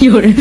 有人